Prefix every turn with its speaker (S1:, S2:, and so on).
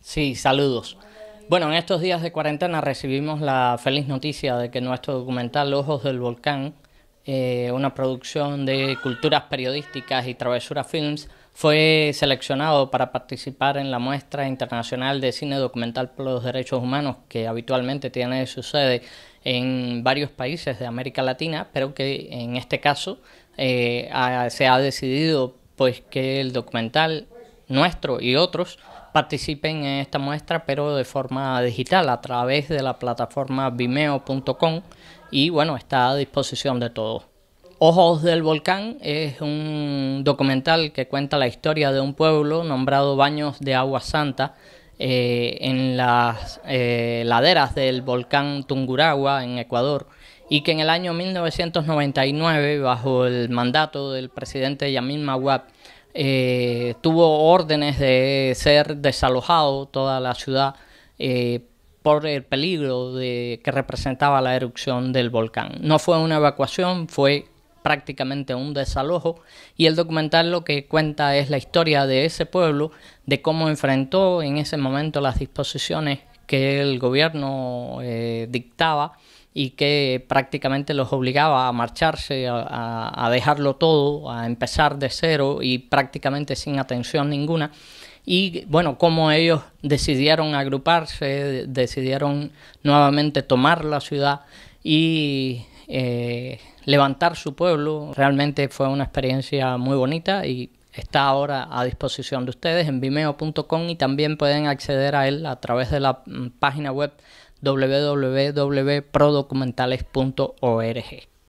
S1: Sí, saludos. Bueno, en estos días de cuarentena recibimos la feliz noticia de que nuestro documental Ojos del Volcán, eh, una producción de culturas periodísticas y Travesura Films, fue seleccionado para participar en la muestra internacional de cine documental por los derechos humanos que habitualmente tiene su sede en varios países de América Latina, pero que en este caso eh, se ha decidido pues que el documental nuestro y otros participen en esta muestra, pero de forma digital a través de la plataforma vimeo.com y bueno, está a disposición de todos. Ojos del Volcán es un documental que cuenta la historia de un pueblo nombrado Baños de Agua Santa eh, en las eh, laderas del volcán Tunguragua en Ecuador y que en el año 1999, bajo el mandato del presidente Yamin Mawab, eh, tuvo órdenes de ser desalojado toda la ciudad eh, por el peligro de, que representaba la erupción del volcán. No fue una evacuación, fue prácticamente un desalojo y el documental lo que cuenta es la historia de ese pueblo, de cómo enfrentó en ese momento las disposiciones que el gobierno eh, dictaba y que prácticamente los obligaba a marcharse, a, dejarlo todo, a empezar de cero y prácticamente sin atención ninguna. Y bueno, como ellos decidieron agruparse, decidieron nuevamente tomar la ciudad y eh, levantar su pueblo, realmente fue una experiencia muy bonita y está ahora a disposición de ustedes en vimeo.com y también pueden acceder a él a través de la mm, página web www.prodocumentales.org.